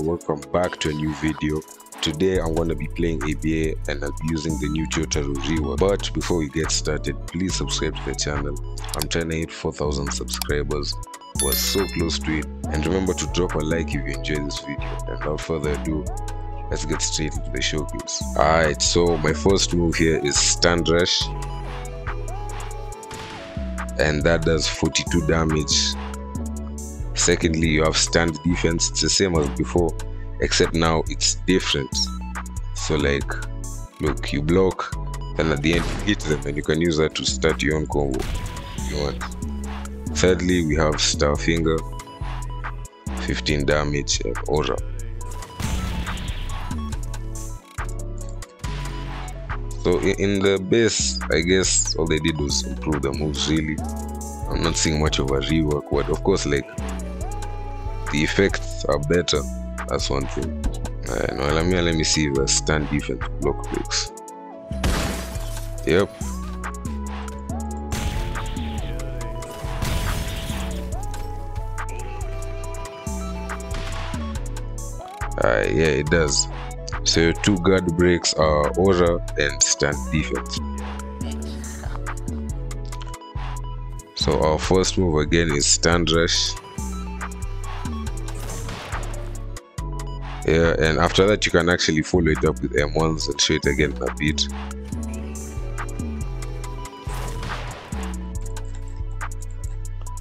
Welcome back to a new video. Today I'm going to be playing ABA and I'll using the new Jotaro rework. But before we get started, please subscribe to the channel. I'm trying to hit 4000 subscribers. We're so close to it. And remember to drop a like if you enjoyed this video. And without further ado, let's get straight into the showcase. Alright, so my first move here is Stand Rush. And that does 42 damage Secondly, you have stand defense. It's the same as before, except now it's different. So like, look, you block, then at the end you hit them, and you can use that to start your own combo. You want. Thirdly, we have Star Finger, 15 damage, and Aura. So in, the base, I guess all they did was improve the moves. Really, I'm not seeing much of a rework. But of course, like the effects are better. That's one thing. Uh, no, let me let me see the stand defense block breaks. Yep. Uh, yeah, it does. So two guard breaks are aura and stand defense. So our first move again is stand rush. yeah and after that you can actually follow it up with m1s and show it again a bit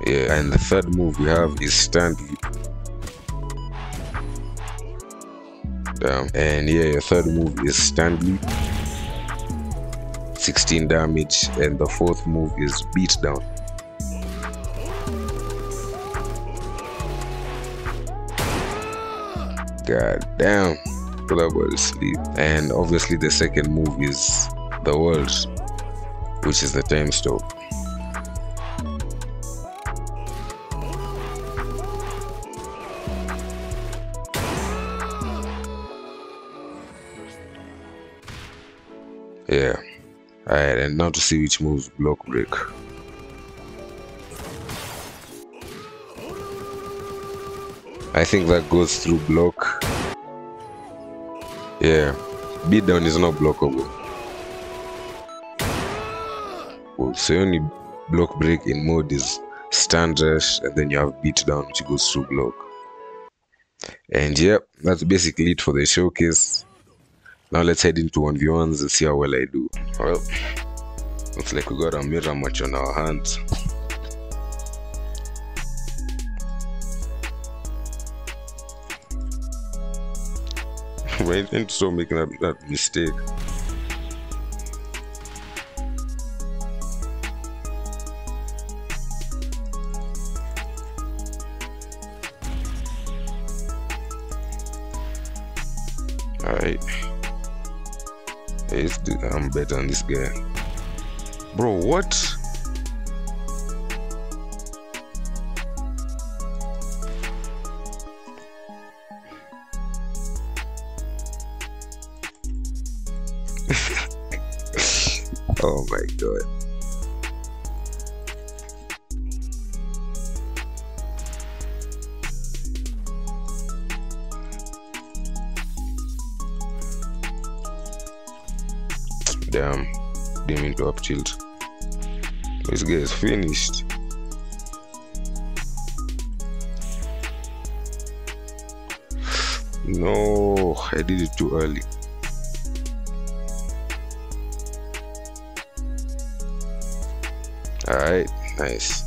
yeah and the third move we have is stanley Damn. and yeah your third move is stanley 16 damage and the fourth move is beat down God damn. Put boy to sleep. And obviously the second move is the world, which is the time stop. Yeah. Alright, and now to see which moves block break. I think that goes through block. Yeah, beatdown is not blockable. Well, so only block break in mode is stand rush, and then you have beatdown, which goes through block. And yep, that's basically it for the showcase. Now let's head into 1v1s and see how well I do. Well, looks like we got a mirror match on our hands. right into stop making that, that mistake. Alright. I'm better than this guy. Bro, what? oh my god. Damn, didn't mean to up tilt. This guy is finished. No, I did it too early. Alright, nice.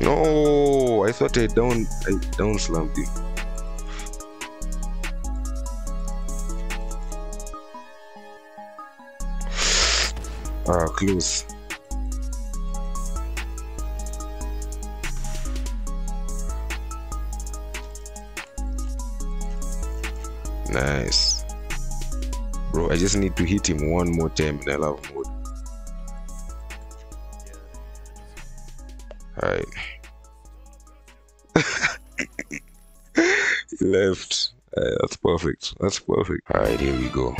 No, I thought I down I down slammed him. Ah, close. Nice. Bro, I just need to hit him one more time and I love. mode. Left. That's perfect. That's perfect. Alright, here we go.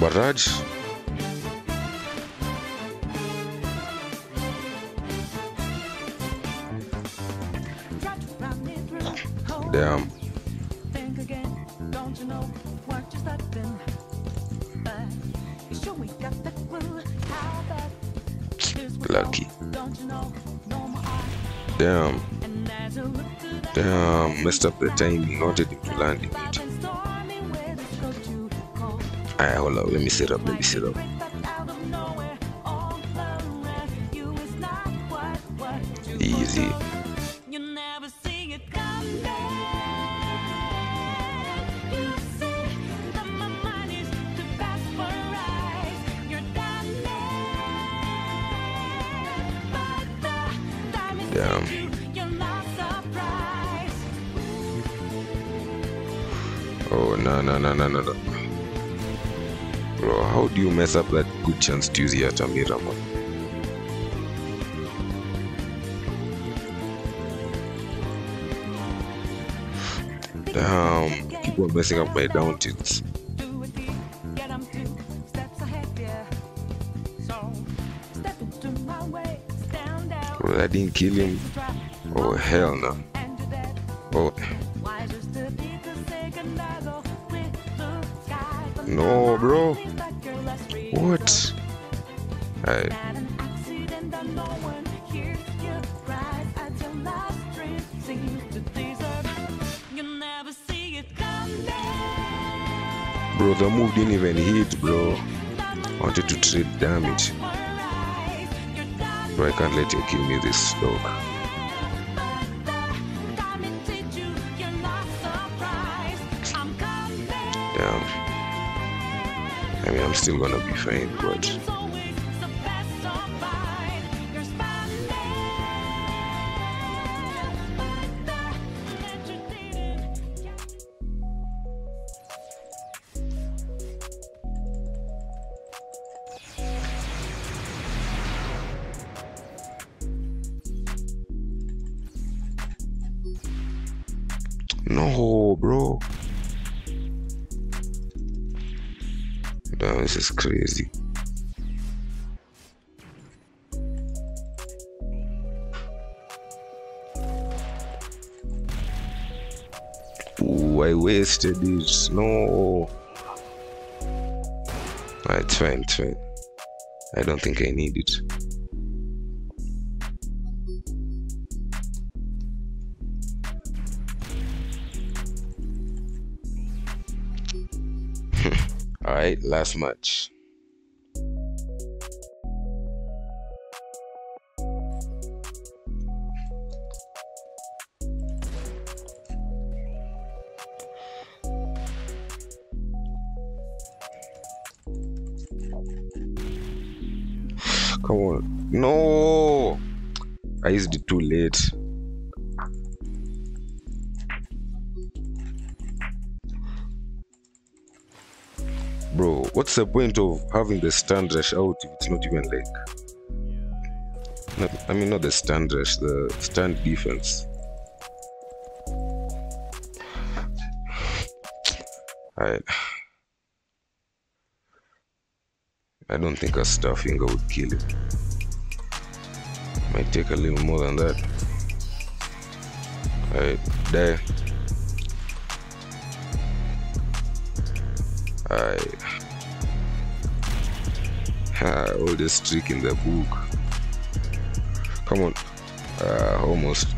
Barrage. Damn. Lucky. Damn. Damn. Messed up the timing. Wanted him to land it. Alright, hold up. Let me sit up. Let me sit up. Easy. Damn. Oh, no, no, no, no, no, no. Bro, how do you mess up that good chance Tuesday at Amira, man? Damn, keep on messing up my down tilts. Bro, that didn't kill him. Oh, hell no. Oh. No, bro. What? I. Bro, the move didn't even hit, bro. Wanted to trade damage. Bro, I can't let you give me this dog. Damn. I mean, I'm still gonna be fine, but. No, bro. This is crazy. I wasted this. No. It's fine, fine. I don't think I need it. All right, last match. Come on. No. I used it too late. Bro, what's the point of having the stand rush out if it's not even like. I mean, not the stand rush, the stand defense. I. I don't think a star finger would kill it. Might take a little more than that. Alright, there. Alright. Ha, oldest trick in the book. Come on. Uh, almost.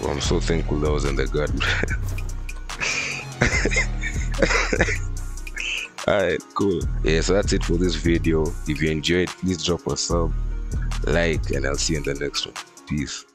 Well, I'm so thankful that was in the gut. Alright, cool. Yeah, so that's it for this video. If you enjoyed, please drop a sub, like, and I'll see you in the next one. Peace.